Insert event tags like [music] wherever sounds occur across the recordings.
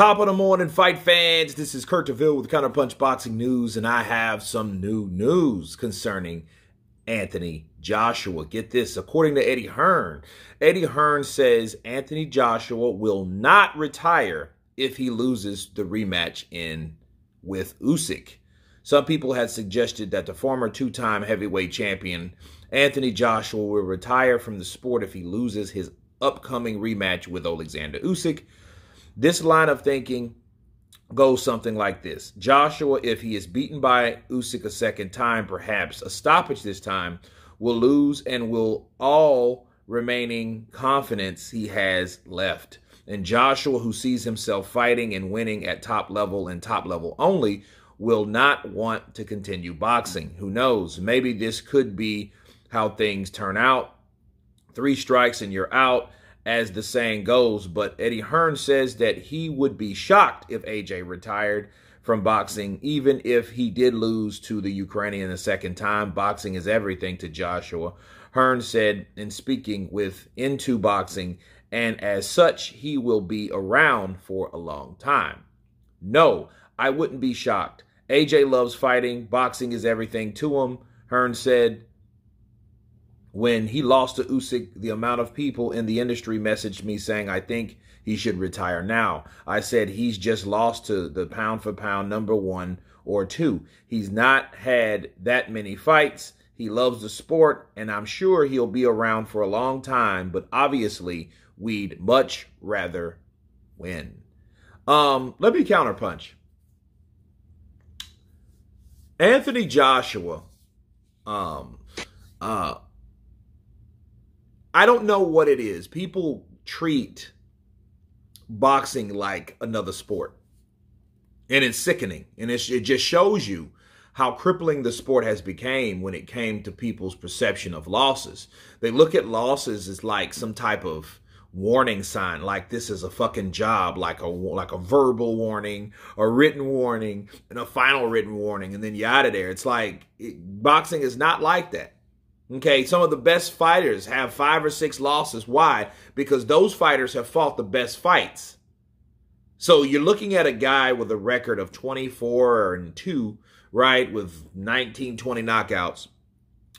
Top of the morning, fight fans. This is Kurt DeVille with Counterpunch Boxing News, and I have some new news concerning Anthony Joshua. Get this. According to Eddie Hearn, Eddie Hearn says Anthony Joshua will not retire if he loses the rematch in with Usyk. Some people had suggested that the former two-time heavyweight champion Anthony Joshua will retire from the sport if he loses his upcoming rematch with Alexander Usyk. This line of thinking goes something like this. Joshua, if he is beaten by Usyk a second time, perhaps a stoppage this time, will lose and will all remaining confidence he has left. And Joshua, who sees himself fighting and winning at top level and top level only, will not want to continue boxing. Who knows? Maybe this could be how things turn out. Three strikes and you're out as the saying goes. But Eddie Hearn says that he would be shocked if AJ retired from boxing, even if he did lose to the Ukrainian a second time. Boxing is everything to Joshua. Hearn said in speaking with Into Boxing, and as such, he will be around for a long time. No, I wouldn't be shocked. AJ loves fighting. Boxing is everything to him. Hearn said, when he lost to Usyk, the amount of people in the industry messaged me saying, I think he should retire now. I said, he's just lost to the pound for pound number one or two. He's not had that many fights. He loves the sport, and I'm sure he'll be around for a long time, but obviously, we'd much rather win. Um, let me counterpunch. Anthony Joshua, um, uh, I don't know what it is. People treat boxing like another sport. And it's sickening. And it just shows you how crippling the sport has become when it came to people's perception of losses. They look at losses as like some type of warning sign, like this is a fucking job, like a like a verbal warning, a written warning, and a final written warning, and then you're out of there. It's like it, boxing is not like that. Okay, some of the best fighters have five or six losses. Why? Because those fighters have fought the best fights. So you're looking at a guy with a record of 24 and 2, right, with 19, 20 knockouts,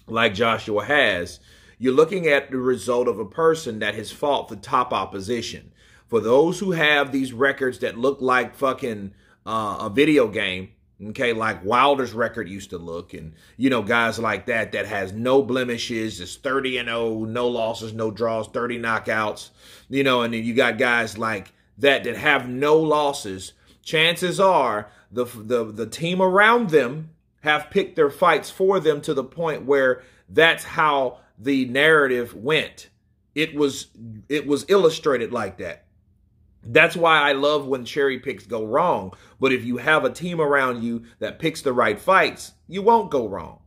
like Joshua has. You're looking at the result of a person that has fought the top opposition. For those who have these records that look like fucking uh, a video game, Okay, like Wilder's record used to look, and you know, guys like that that has no blemishes, is 30 and 0, no losses, no draws, 30 knockouts, you know, and then you got guys like that that have no losses. Chances are the the the team around them have picked their fights for them to the point where that's how the narrative went. It was it was illustrated like that. That's why I love when cherry picks go wrong. But if you have a team around you that picks the right fights, you won't go wrong.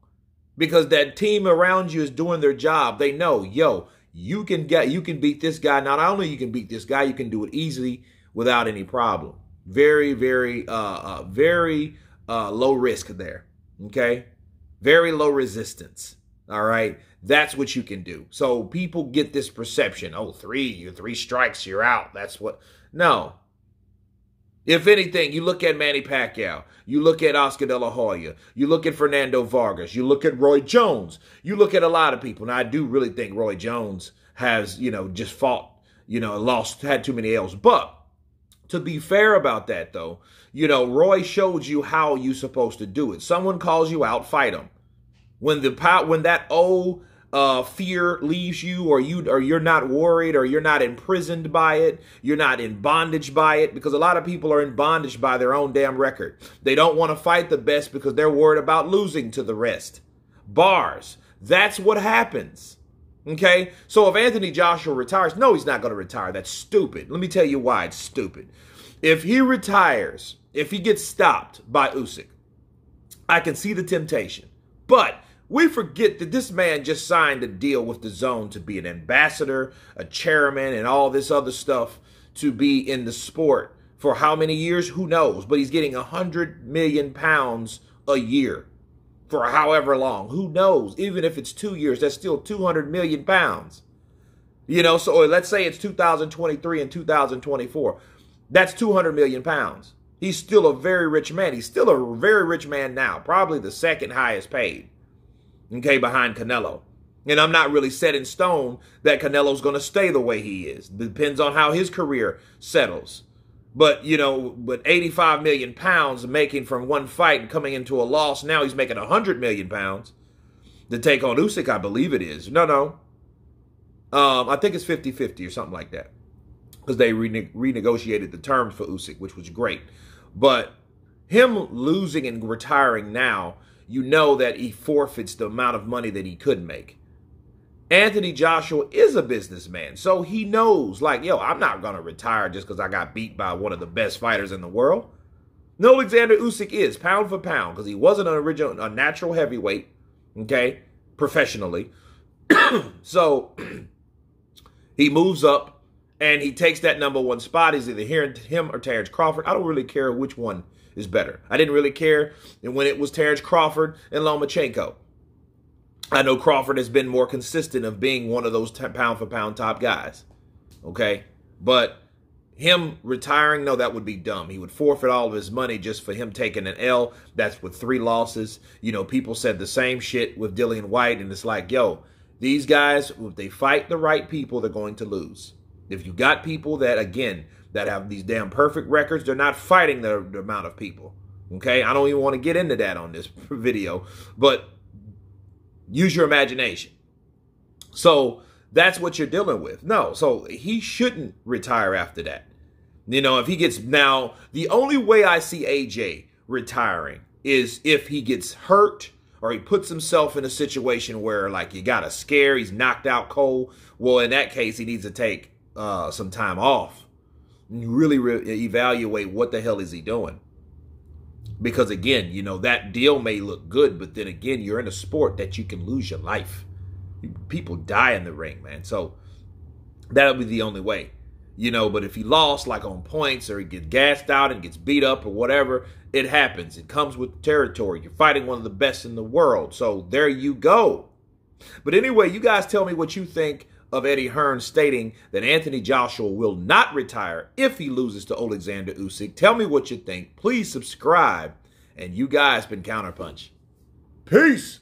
Because that team around you is doing their job. They know, yo, you can get you can beat this guy. Not only you can beat this guy, you can do it easily without any problem. Very, very, uh, uh very uh, low risk there. Okay, very low resistance. All right. That's what you can do. So people get this perception. Oh, three, you three strikes, you're out. That's what no. If anything, you look at Manny Pacquiao, you look at Oscar De La Hoya, you look at Fernando Vargas, you look at Roy Jones, you look at a lot of people. Now, I do really think Roy Jones has, you know, just fought, you know, lost, had too many L's. But to be fair about that, though, you know, Roy showed you how you're supposed to do it. Someone calls you out, fight them. When the when that old uh, fear leaves you or you or you're not worried or you're not imprisoned by it you're not in bondage by it because a lot of people are in bondage by their own damn record. They don't want to fight the best because they're worried about losing to the rest. Bars. That's what happens. Okay? So if anthony joshua retires no he's not going to retire. That's stupid. Let me tell you why it's stupid. If he retires if he gets stopped by Usyk, I can see the temptation. But we forget that this man just signed a deal with DAZN to be an ambassador, a chairman, and all this other stuff to be in the sport for how many years? Who knows? But he's getting a hundred million pounds a year for however long. Who knows? Even if it's two years, that's still 200 million pounds. You know, so let's say it's 2023 and 2024. That's 200 million pounds. He's still a very rich man. He's still a very rich man now, probably the second highest paid, okay, behind Canelo. And I'm not really set in stone that Canelo's going to stay the way he is. Depends on how his career settles. But, you know, with 85 million pounds making from one fight and coming into a loss, now he's making 100 million pounds to take on Usyk, I believe it is. No, no. Um, I think it's 50-50 or something like that. Because they rene renegotiated the terms for Usyk, which was great. But him losing and retiring now, you know that he forfeits the amount of money that he could make. Anthony Joshua is a businessman, so he knows, like, yo, I'm not going to retire just because I got beat by one of the best fighters in the world. No, Alexander Usyk is, pound for pound, because he wasn't an original, a natural heavyweight, okay, professionally. [clears throat] so [clears throat] he moves up and he takes that number one spot. He's either here, him or Terence Crawford. I don't really care which one is better. I didn't really care and when it was Terence Crawford and Lomachenko. I know Crawford has been more consistent of being one of those pound for pound top guys. Okay. But him retiring, no, that would be dumb. He would forfeit all of his money just for him taking an L. That's with three losses. You know, people said the same shit with Dillian Whyte, and it's like, yo, these guys, if they fight the right people, they're going to lose. If you got people that, again, that have these damn perfect records, they're not fighting the, the amount of people. Okay, I don't even want to get into that on this [laughs] video, but Use your imagination. So that's what you're dealing with. No, so he shouldn't retire after that. You know, if he gets now, the only way I see AJ retiring is if he gets hurt or he puts himself in a situation where like you got a scare, he's knocked out cold. Well, in that case, he needs to take uh, some time off really re- evaluate what the hell is he doing. Because again, you know, that deal may look good, but then again, you're in a sport that you can lose your life. People die in the ring, man. So that'll be the only way. You know, but if he lost like on points or he gets gassed out and gets beat up or whatever, it happens. It comes with territory. You're fighting one of the best in the world. So there you go. But anyway, you guys tell me what you think of Eddie Hearn stating that Anthony Joshua will not retire if he loses to Alexander Usyk. Tell me what you think. Please subscribe. And you guys been Counterpunch. Peace.